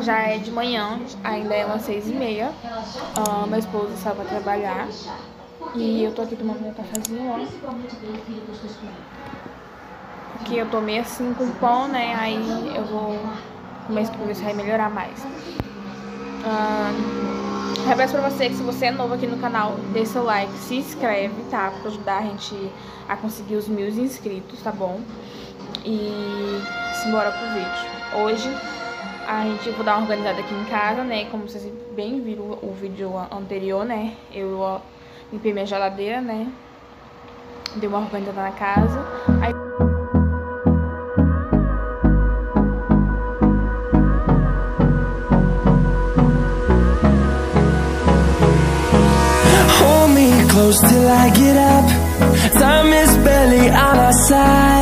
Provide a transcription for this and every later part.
Já é de manhã, ainda é umas seis e meia. Ah, meu esposo saiu trabalhar e eu tô aqui tomando meu cafezinho, ó. Que eu tomei assim com pão, né? Aí eu vou comer isso pra ver se vai melhorar mais. Eu peço pra você que se você é novo aqui no canal, dê seu like, se inscreve, tá? Pra ajudar a gente a conseguir os mil inscritos, tá bom? E simbora pro vídeo. Hoje a gente vou dar uma organizada aqui em casa, né? Como vocês bem viram o vídeo anterior, né? Eu ó, limpei minha geladeira, né? Dei uma organizada na casa. Aí... Hold me close till I get up. Time is barely on our side.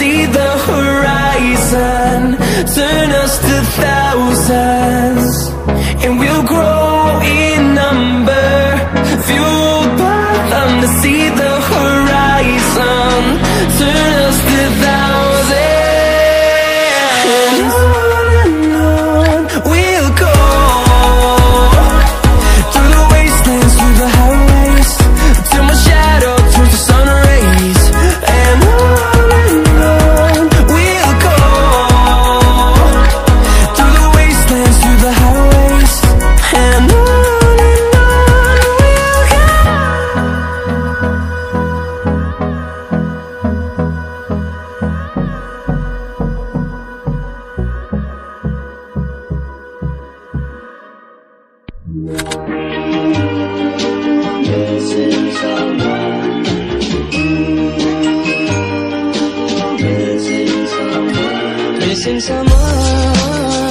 see the 只剩下梦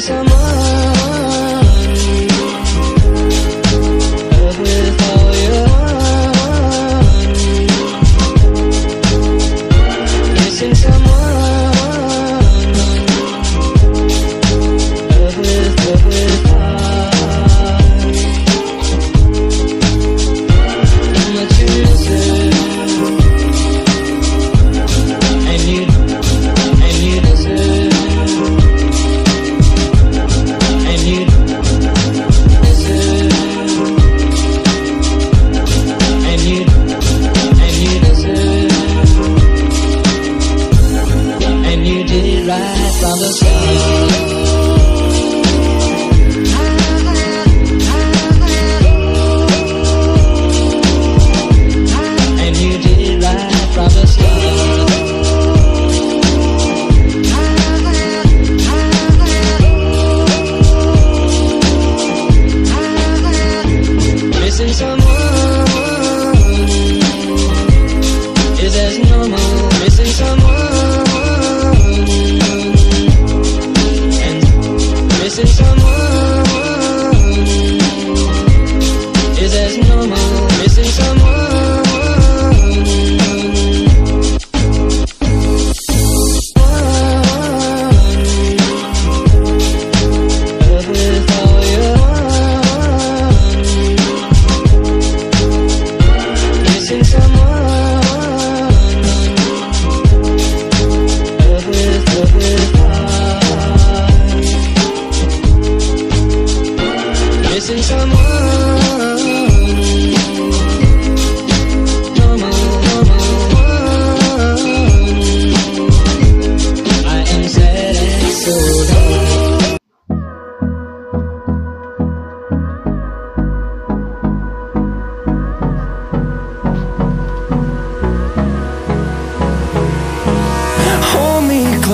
some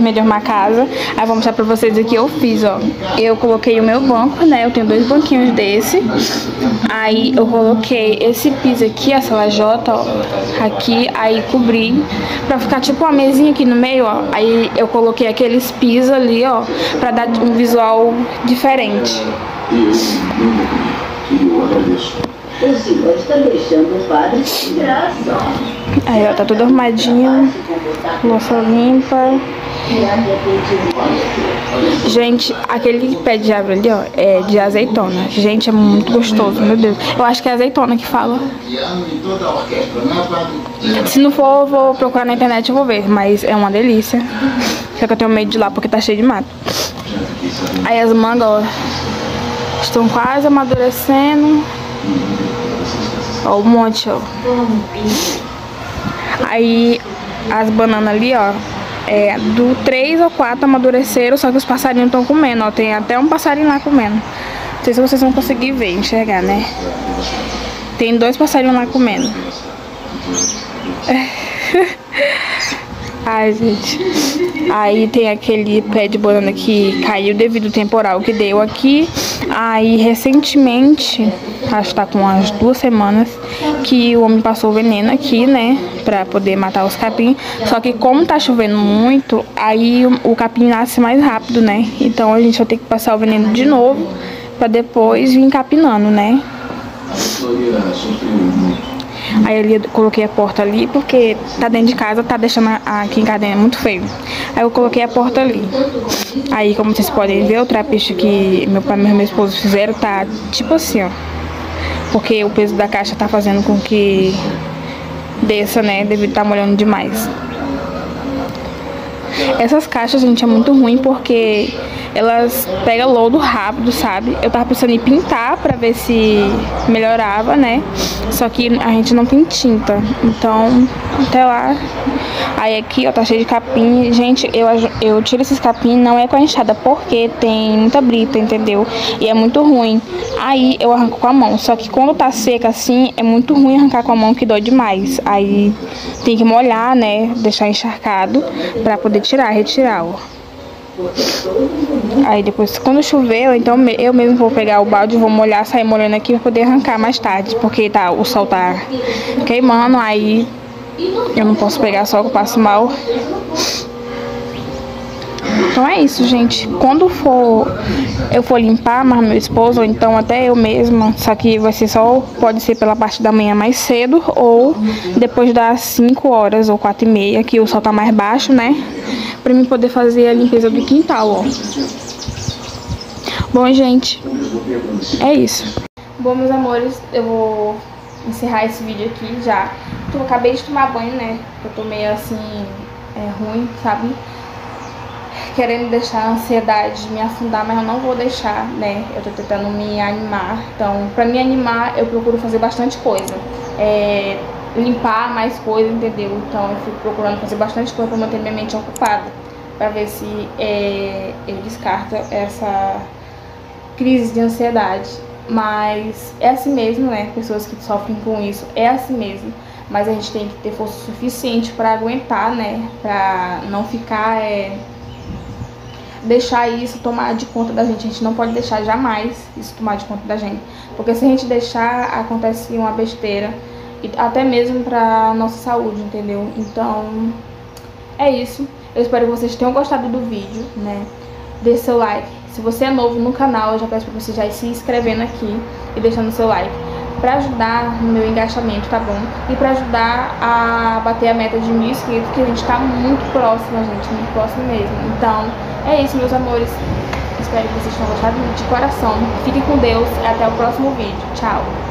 terminei de arrumar a casa. Aí vou mostrar pra vocês o que eu fiz, ó. Eu coloquei o meu banco, né? Eu tenho dois banquinhos desse. Aí eu coloquei esse piso aqui, essa lajota, ó. Aqui, aí cobri. Pra ficar tipo uma mesinha aqui no meio, ó. Aí eu coloquei aqueles pisos ali, ó. Pra dar um visual diferente. O senhor está deixando o padre graça. Aí, ó, tá tudo arrumadinho. Louça limpa. Gente, aquele pé de árvore ali, ó, é de azeitona. Gente, é muito gostoso, meu Deus. Eu acho que é azeitona que fala. Se não for, eu vou procurar na internet e vou ver. Mas é uma delícia. Só que eu tenho medo de lá porque tá cheio de mato. Aí as mangas, ó, estão quase amadurecendo. Ó, um monte, ó. Aí as bananas ali, ó. É, do 3 ou 4 amadureceram, só que os passarinhos estão comendo, ó. Tem até um passarinho lá comendo. Não sei se vocês vão conseguir ver, enxergar, né? Tem dois passarinhos lá comendo. Ai, gente. Aí tem aquele pé de banana que caiu devido ao temporal que deu aqui. Aí, recentemente, acho que tá com umas duas semanas, que o homem passou veneno aqui, né? Pra poder matar os capim. Só que como tá chovendo muito, aí o, capim nasce mais rápido, né? Então a gente vai ter que passar o veneno de novo pra depois vir capinando, né? Aí ali eu coloquei a porta ali, porque tá dentro de casa, tá deixando aqui em casa muito feio. Aí eu coloquei a porta ali. Aí, como vocês podem ver, o trapiche que meu pai e meu esposo fizeram tá tipo assim, ó. Porque o peso da caixa tá fazendo com que desça, né, devido estar tá molhando demais. Essas caixas, gente, é muito ruim porque elas pegam lodo rápido, sabe? Eu tava pensando em pintar pra ver se melhorava, né? Só que a gente não tem tinta. Então, até lá. Aí aqui, ó, tá cheio de capim. Gente, eu, eu tiro esses capim não é com a enxada, porque tem muita brita, entendeu? E é muito ruim. Aí eu arranco com a mão. Só que quando tá seca assim, é muito ruim arrancar com a mão, que dói demais. Aí tem que molhar, né? Deixar encharcado pra poder tirar, retirar, ó. Aí depois, quando chover, então eu mesmo vou pegar o balde, vou molhar, sair molhando aqui pra poder arrancar mais tarde. Porque tá, o sol tá queimando, aí eu não posso pegar só que eu passo mal. Então é isso, gente. Quando for eu for limpar, mas meu esposo, ou então até eu mesma, só que vai ser só, pode ser pela parte da manhã mais cedo, ou depois das 5 horas ou 4 e meia, que o sol tá mais baixo, né? Pra mim poder fazer a limpeza do quintal, ó. Bom, gente, é isso. Bom, meus amores, eu vou encerrar esse vídeo aqui já. Eu acabei de tomar banho, né? Eu tô meio assim, é ruim, sabe? querendo deixar a ansiedade me afundar, mas eu não vou deixar, né? Eu tô tentando me animar. Então, pra me animar, eu procuro fazer bastante coisa. É, limpar mais coisa, entendeu? Então, eu fico procurando fazer bastante coisa pra manter minha mente ocupada. Pra ver se é, eu descarto essa crise de ansiedade. Mas é assim mesmo, né? Pessoas que sofrem com isso, é assim mesmo. Mas a gente tem que ter força suficiente para aguentar, né? Pra não ficar é, deixar isso tomar de conta da gente. A gente não pode deixar jamais isso tomar de conta da gente. Porque se a gente deixar, acontece uma besteira e até mesmo pra nossa saúde, entendeu? Então, é isso. Eu espero que vocês tenham gostado do vídeo, né? Dê seu like. Se você é novo no canal, eu já peço pra você já ir se inscrevendo aqui e deixando seu like. Pra ajudar no meu engajamento, tá bom? E pra ajudar a bater a meta de mil inscritos, que a gente tá muito próximo, gente, muito próximo mesmo. Então, é isso, meus amores. Espero que vocês tenham gostado de coração. Fiquem com Deus e até o próximo vídeo. Tchau!